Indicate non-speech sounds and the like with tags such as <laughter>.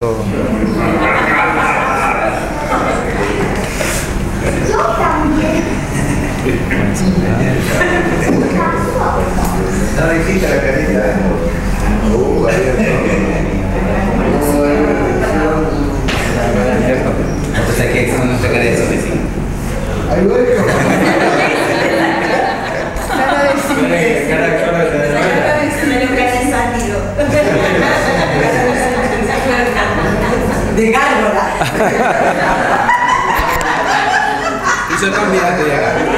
Está distinta de gárgola. <laughs> Y soy candidato de acá.